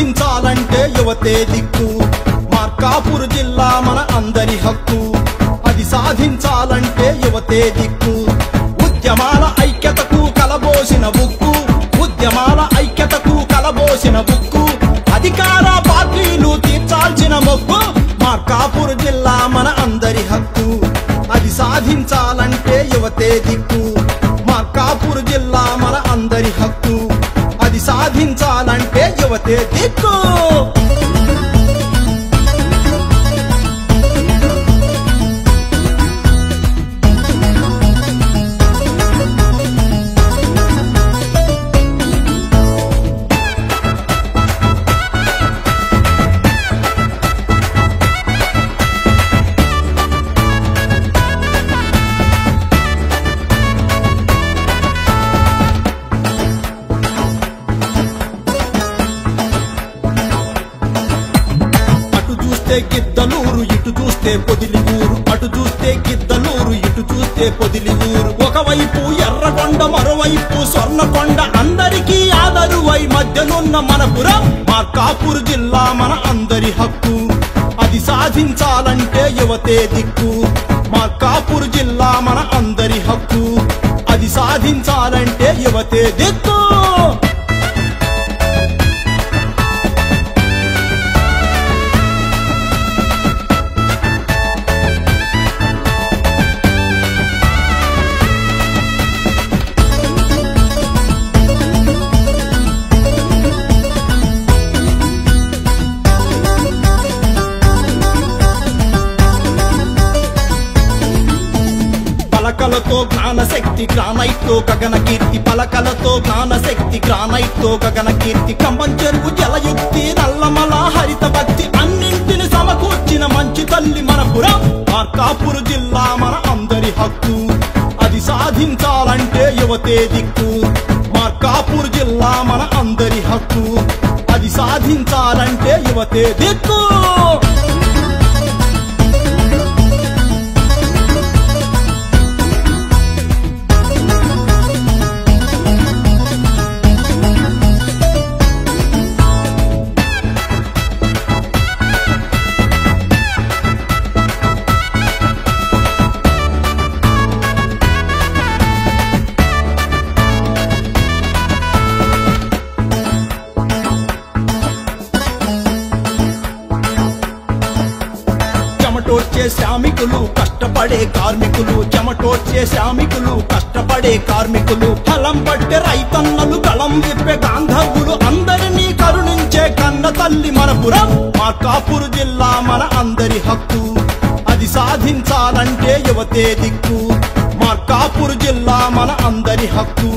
సాధించాలంటే యువతే దిక్కు. మార్కాపూర్ జిల్లా మన అందరి హక్కు. అది సాధించాలంటే యువతే దిక్కు. ఉద్యమాల ఐక్యతకు కలబోసిన బుక్కు ఉద్యమాల ఐక్యతకు కలబోసిన బుక్కు అధికార పార్టీలు తీర్చాల్సిన మొక్కు. మార్కాపూర్ జిల్లా సాధించాలంటే యువతే దిక్కు. చూస్తే గిద్దలూరు ఇటు చూస్తే పొదిలి ఊరు అటు చూస్తే గిద్దలూరు ఇటు చూస్తే పొదిలి ఊరు ఒకవైపు ఎర్రకొండ మరోవైపు స్వర్ణకొండ అందరికీ ఆదరువై మధ్యనున్న మనపురం మార్కాపూర్ జిల్లా మన అందరి హక్కు. అది సాధించాలంటే యువతే దిక్కు. మార్కాపూర్ జిల్లా మన అందరి హక్కు. అది సాధించాలంటే యువతే దిక్కు. పలకలతో జ్ఞానశక్తి గ్రానైట్తో గగన కీర్తి పలకలతో జ్ఞానశక్తి గ్రానైట్తో గగన కీర్తి కంబం చెరువు జలయుక్తి నల్లమల హరిత భక్తి అన్నింటిని సమకూర్చిన మంచి తల్లి మనపురం మార్కాపురు జిల్లా మన అందరి హక్కు అది సాధించాలంటే యువతే దిక్కు. మార్కాపూర్ జిల్లా మన అందరి హక్కు అది సాధించాలంటే యువతే దిక్కు. చెమటోడ్చే శ్రామికులు కష్టపడే కార్మికులు చెమటోడ్చే శ్రామికులు కష్టపడే కార్మికులు ఫలం పట్టే రైతన్నలు కళం విప్పే గాంధర్వులు అందరినీ కరుణించే కన్న తల్లి మనపురం మార్కాపూర్ జిల్లా మన అందరి హక్కు. అది సాధించాలంటే యువతే దిక్కు. మార్కాపూర్ జిల్లా మన అందరి హక్కు.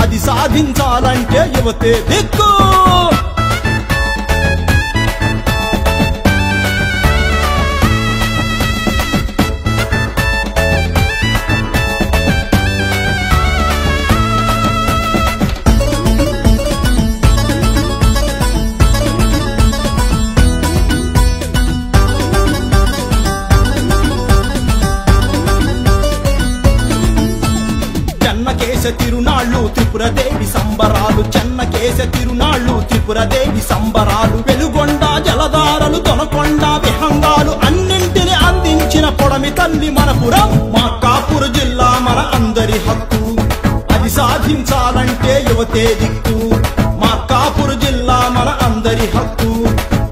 అది సాధించాలంటే యువతే దిక్కు. కేశ తిరునాళ్ళు త్రిపురదేవి సంబరాలు చెన్నకేశ తిరునాళ్ళు త్రిపురదేవి సంబరాలు. వెలుగొండ జలధారలు తొనకొండ విహంగాలు అన్నింటిని అందించిన పొడమి తల్లి మనపురం మా కాపురు జిల్లా మన అందరి హక్కు. అది సాధించాలంటే యువతే దిక్కు. మా కాపురు జిల్లా మన అందరి హక్కు.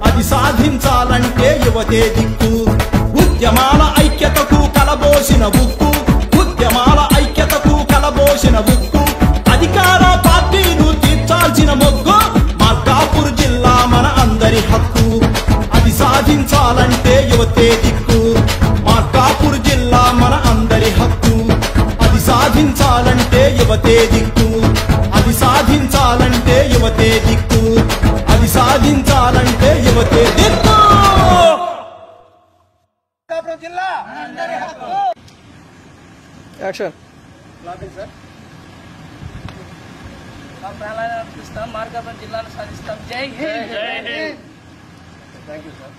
అది సాధించాలంటే యువతే దిక్కు. ఉద్యమాల ఐక్యతకు కలబోసిన ఉక్కు. యువతే దిక్కు. మార్కాపూర్ జిల్లా మన అందరి హక్కు. అది సాధించాలంటే యువతే దిక్కు. అది సాధించాలంటే యువతే దిక్కు. అది సాధించాలంటే యువతే దిక్కు. మార్కాపురం జిల్లా యాక్షన్. మా ప్రాణాలను అర్పిస్తాం మార్కాపురం జిల్లాను సాధిస్తాం. జై హింద్. Thank you sir.